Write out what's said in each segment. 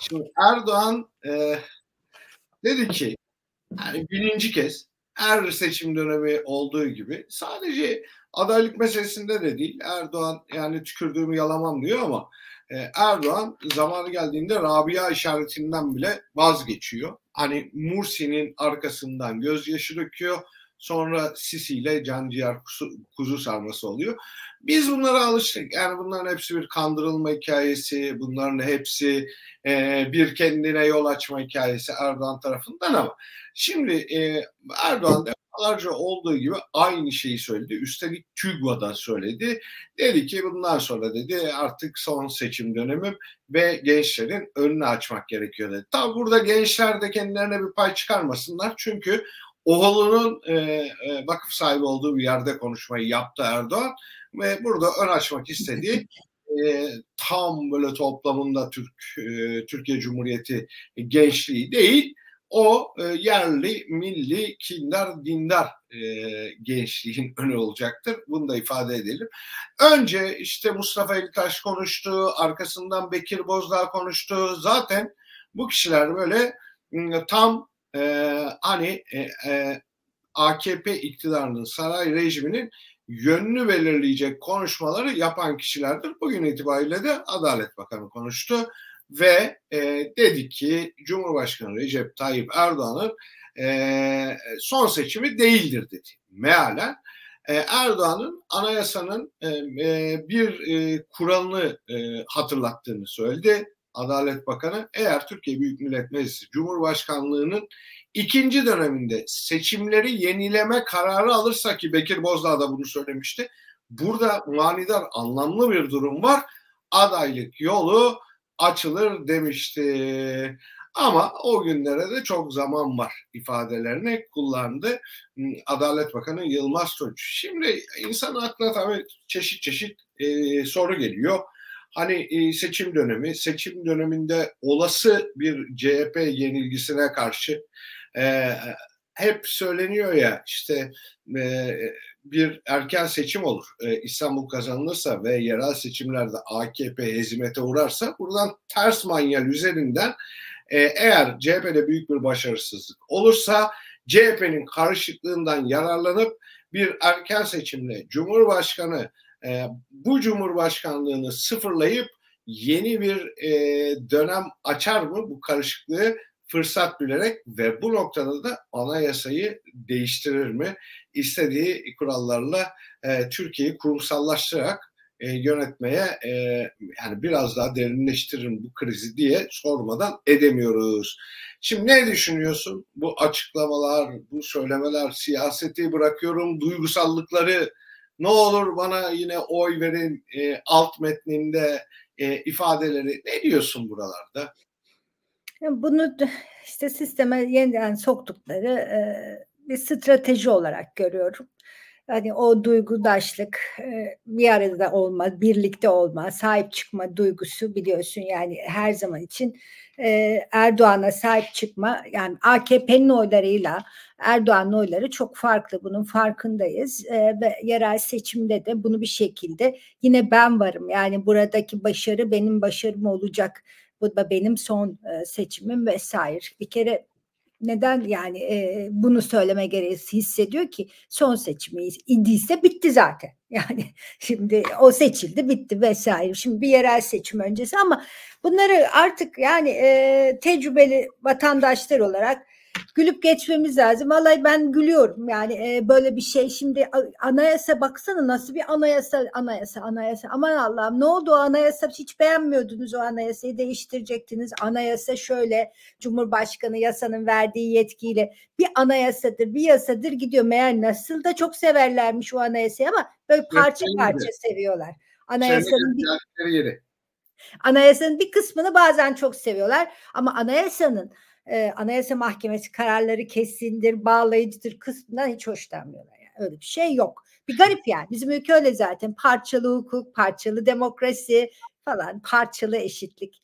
Şimdi Erdoğan e, dedi ki yani birinci kez her seçim dönemi olduğu gibi sadece adaylık meselesinde de değil. Erdoğan yani tükürdüğümü yalamam diyor ama e, Erdoğan zamanı geldiğinde Rabia işaretinden bile vazgeçiyor. Hani Mursi'nin arkasından gözyaşı döküyor. Sonra Sisi ile canciğer kuzu, kuzu sarması oluyor. Biz bunlara alıştık. Yani bunların hepsi bir kandırılma hikayesi. Bunların hepsi e, bir kendine yol açma hikayesi Erdoğan tarafından ama şimdi e, Erdoğan defalarca olduğu gibi aynı şeyi söyledi. Üstelik TÜGVA'da söyledi. Dedi ki bundan sonra dedi artık son seçim dönemim ve gençlerin önünü açmak gerekiyor dedi. Tabi burada gençler de kendilerine bir pay çıkarmasınlar. Çünkü oğlunun e, e, vakıf sahibi olduğu bir yerde konuşmayı yaptı Erdoğan ve burada ön açmak istediği e, tam böyle toplamında Türk e, Türkiye Cumhuriyeti gençliği değil o e, yerli, milli, kindar, dindar e, gençliğin önü olacaktır. Bunu da ifade edelim. Önce işte Mustafa Elitaş konuştu, arkasından Bekir Bozdağ konuştu. Zaten bu kişiler böyle tam e, hani e, e, AKP iktidarının saray rejiminin yönünü belirleyecek konuşmaları yapan kişilerdir. Bugün itibariyle de Adalet Bakanı konuştu ve e, dedi ki Cumhurbaşkanı Recep Tayyip Erdoğan'ın e, son seçimi değildir dedi. Mealen e, Erdoğan'ın anayasanın e, e, bir e, kuralını e, hatırlattığını söyledi. Adalet Bakanı eğer Türkiye Büyük Millet Meclisi Cumhurbaşkanlığının ikinci döneminde seçimleri yenileme kararı alırsa ki Bekir Bozdağ da bunu söylemişti. Burada manidar anlamlı bir durum var. Adaylık yolu açılır demişti. Ama o günlere de çok zaman var ifadelerini kullandı Adalet Bakanı Yılmaz Tunç. Şimdi insan aklına tabii çeşit çeşit e, soru geliyor. Hani e, seçim dönemi, seçim döneminde olası bir CHP yenilgisine karşı e, hep söyleniyor ya işte e, bir erken seçim olur. E, İstanbul kazanılırsa ve yerel seçimlerde AKP hezimete uğrarsa buradan ters manyal üzerinden e, eğer CHP'de büyük bir başarısızlık olursa CHP'nin karışıklığından yararlanıp bir erken seçimle Cumhurbaşkanı e, bu Cumhurbaşkanlığını sıfırlayıp yeni bir e, dönem açar mı bu karışıklığı fırsat bilerek ve bu noktada da anayasayı değiştirir mi? İstediği kurallarla e, Türkiye'yi kurumsallaştırarak e, yönetmeye e, yani biraz daha derinleştirir bu krizi diye sormadan edemiyoruz. Şimdi ne düşünüyorsun? Bu açıklamalar, bu söylemeler, siyaseti bırakıyorum, duygusallıkları ne olur bana yine oy verin e, alt metninde e, ifadeleri ne diyorsun buralarda? Bunu işte sisteme yeniden soktukları e, bir strateji olarak görüyorum. Hani o duygudaşlık e, bir arada olma, birlikte olma, sahip çıkma duygusu biliyorsun yani her zaman için. E, Erdoğan'a sahip çıkma yani AKP'nin oylarıyla Erdoğan'ın oyları çok farklı. Bunun farkındayız. E, ve yerel seçimde de bunu bir şekilde yine ben varım. Yani buradaki başarı benim başarım olacak. Bu da benim son seçimim vesaire. Bir kere neden yani e, bunu söyleme gereği hissediyor ki son seçimi idiyse bitti zaten. Yani şimdi o seçildi bitti vesaire. Şimdi bir yerel seçim öncesi ama bunları artık yani e, tecrübeli vatandaşlar olarak gülüp geçmemiz lazım. Vallahi ben gülüyorum yani e, böyle bir şey şimdi anayasa baksana nasıl bir anayasa anayasa anayasa aman Allah'ım ne oldu o anayasa hiç beğenmiyordunuz o anayasayı değiştirecektiniz. Anayasa şöyle Cumhurbaşkanı yasanın verdiği yetkiyle bir anayasadır bir yasadır gidiyor. Meğer nasıl da çok severlermiş o anayasayı ama böyle parça parça seviyorlar. Anayasanın bir, anayasanın bir kısmını bazen çok seviyorlar ama anayasanın e, Anayasa Mahkemesi kararları kesindir, bağlayıcıdır kısmından hiç hoşlanmıyorlar. Yani. Öyle bir şey yok. Bir garip yani. Bizim ülke öyle zaten. Parçalı hukuk, parçalı demokrasi falan, parçalı eşitlik.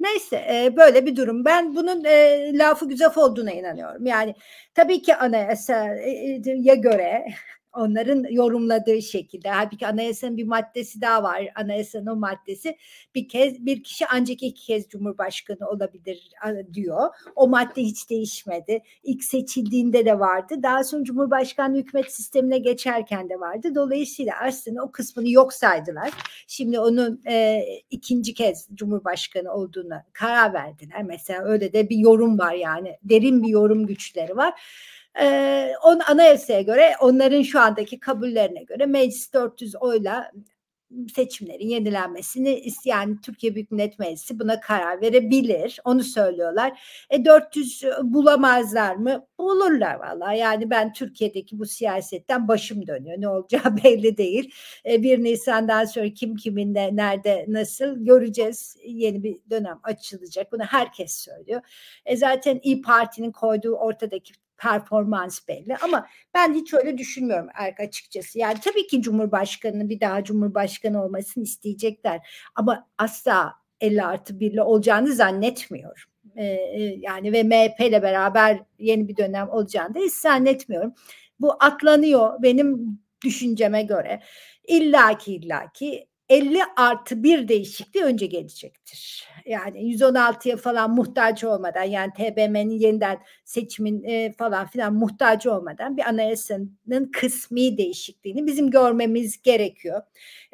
Neyse e, böyle bir durum. Ben bunun e, lafı güzel olduğuna inanıyorum. Yani tabii ki anayasaya göre Onların yorumladığı şekilde. Halbuki anayasanın bir maddesi daha var. Anayasanın o maddesi bir kez bir kişi ancak iki kez cumhurbaşkanı olabilir diyor. O madde hiç değişmedi. İlk seçildiğinde de vardı. Daha sonra cumhurbaşkanlığı hükümet sistemine geçerken de vardı. Dolayısıyla aslında o kısmını yok saydılar. Şimdi onun e, ikinci kez cumhurbaşkanı olduğuna karar verdiler. Mesela öyle de bir yorum var yani. Derin bir yorum güçleri var. Ee, on anayasaya göre onların şu andaki kabullerine göre meclis 400 oyla seçimlerin yenilenmesini isteyen Türkiye Büyük Millet Meclisi buna karar verebilir. Onu söylüyorlar. E 400 bulamazlar mı? Bulurlar valla. Yani ben Türkiye'deki bu siyasetten başım dönüyor. Ne olacağı belli değil. E 1 Nisan'dan sonra kim kiminle nerede nasıl göreceğiz. Yeni bir dönem açılacak. Bunu herkes söylüyor. E zaten İyi Parti'nin koyduğu ortadaki performans belli ama ben hiç öyle düşünmüyorum açıkçası. Yani tabii ki Cumhurbaşkanı bir daha Cumhurbaşkanı olmasını isteyecekler ama asla 50 artı 1'li olacağını zannetmiyorum. Ee, yani ve MHP ile beraber yeni bir dönem olacağını da hiç zannetmiyorum. Bu atlanıyor benim düşünceme göre. İllaki illaki 50 artı bir değişikliği önce gelecektir. Yani 116'ya falan muhtaç olmadan yani TBMM'nin yeniden seçimin e, falan filan muhtaç olmadan bir anayasanın kısmi değişikliğini bizim görmemiz gerekiyor.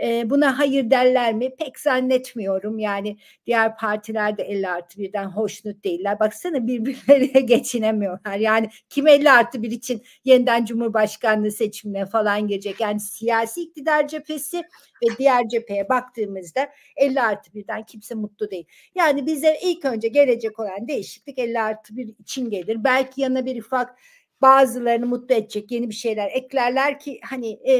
E, buna hayır derler mi? Pek zannetmiyorum. Yani diğer partiler de 50 artı birden hoşnut değiller. Baksana birbirleriyle geçinemiyorlar. Yani kim 50 artı bir için yeniden Cumhurbaşkanlığı seçimine falan gelecek. Yani siyasi iktidar cephesi ve diğer cepheye baktığımızda 50 artı birden kimse mutlu değil. Yani bize ilk önce gelecek olan değişiklik 50 artı bir için gelir. Belki yanına bir ufak bazılarını mutlu edecek yeni bir şeyler eklerler ki hani e,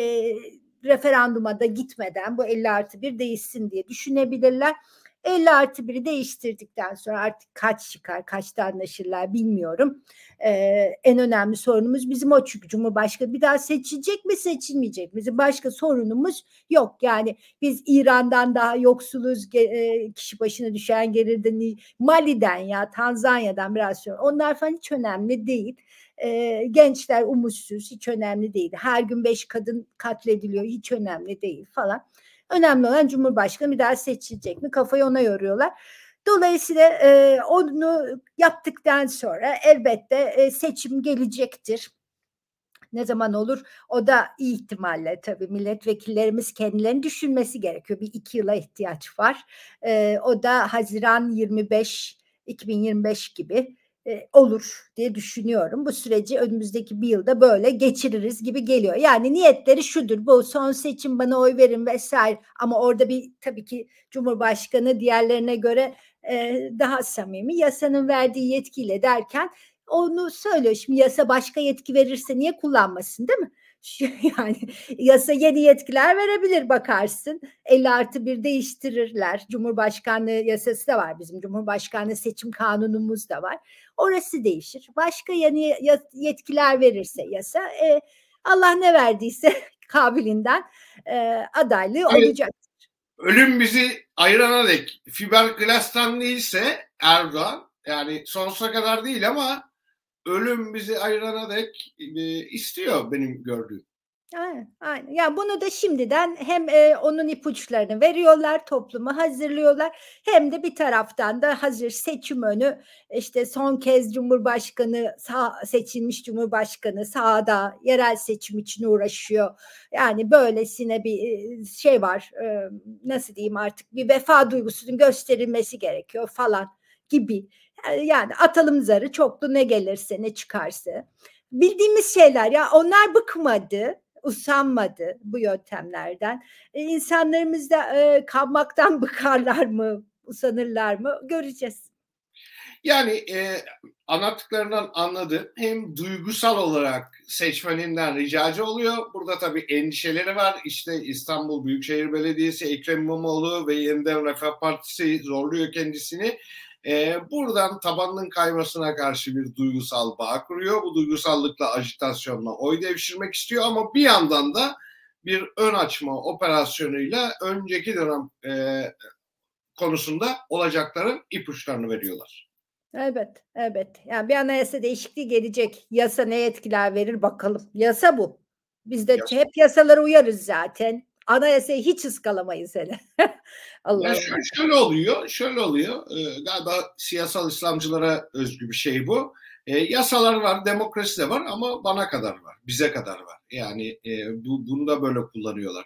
referanduma da gitmeden bu 50 artı bir değişsin diye düşünebilirler. 50 artı 1'i değiştirdikten sonra artık kaç çıkar, kaçta anlaşırlar bilmiyorum. Ee, en önemli sorunumuz bizim o çünkü Cumhurbaşkanı bir daha seçilecek mi seçilmeyecek mi? Bizim başka sorunumuz yok. Yani biz İran'dan daha yoksuluz, e, kişi başına düşen gelirden, Mali'den ya Tanzanya'dan biraz sonra onlar falan hiç önemli değil. E, gençler umutsuz, hiç önemli değil. Her gün beş kadın katlediliyor, hiç önemli değil falan. Önemli olan Cumhurbaşkanı bir daha seçilecek mi? Kafayı ona yoruyorlar. Dolayısıyla e, onu yaptıktan sonra elbette e, seçim gelecektir. Ne zaman olur? O da iyi ihtimalle tabii milletvekillerimiz kendilerini düşünmesi gerekiyor. Bir iki yıla ihtiyaç var. E, o da Haziran 25 2025 gibi olur diye düşünüyorum. Bu süreci önümüzdeki bir yılda böyle geçiririz gibi geliyor. Yani niyetleri şudur bu son seçim bana oy verin vesaire ama orada bir tabii ki Cumhurbaşkanı diğerlerine göre e, daha samimi yasanın verdiği yetkiyle derken onu söylüyor. Şimdi yasa başka yetki verirse niye kullanmasın değil mi? yani yasa yeni yetkiler verebilir bakarsın. 50 artı bir değiştirirler. Cumhurbaşkanlığı yasası da var bizim. Cumhurbaşkanlığı seçim kanunumuz da var. Orası değişir. Başka yeni yetkiler verirse yasa e, Allah ne verdiyse kabilinden e, adaylığı evet. olacak. Ölüm bizi ayırana dek fiberglastan değilse Erdoğan yani sonsuza kadar değil ama ölüm bizi ayırana dek e, istiyor benim gördüğüm. Aynen. Ya bunu da şimdiden hem e, onun ipuçlarını veriyorlar, toplumu hazırlıyorlar. Hem de bir taraftan da hazır seçim önü işte son kez Cumhurbaşkanı sağ, seçilmiş Cumhurbaşkanı sahada yerel seçim için uğraşıyor. Yani böylesine bir şey var. E, nasıl diyeyim artık bir vefa duygusunun gösterilmesi gerekiyor falan gibi. Yani atalım zarı çoklu ne gelirse ne çıkarsa. Bildiğimiz şeyler ya onlar bıkmadı usanmadı bu yöntemlerden. E, insanlarımız da e, kalmaktan bıkarlar mı, usanırlar mı göreceğiz. Yani e, anlattıklarından anladı. Hem duygusal olarak seçmeninden ricacı oluyor. Burada tabii endişeleri var. İşte İstanbul Büyükşehir Belediyesi, Ekrem İmamoğlu ve Yeniden Refah Partisi zorluyor kendisini e, buradan tabanının kaymasına karşı bir duygusal bağ kuruyor. Bu duygusallıkla ajitasyonla oy devşirmek istiyor ama bir yandan da bir ön açma operasyonuyla önceki dönem e, konusunda olacakların ipuçlarını veriyorlar. Evet, evet. Yani bir anayasa değişikliği gelecek. Yasa ne etkiler verir bakalım. Yasa bu. Biz de Yasa. hep yasalara uyarız zaten. Anayasayı hiç ıskalamayız hele. Allah şöyle, şöyle oluyor, şöyle oluyor. Ee, galiba siyasal İslamcılara özgü bir şey bu. Ee, yasalar var, demokrasi de var ama bana kadar var, bize kadar var. Yani e, bu, bunu da böyle kullanıyorlar.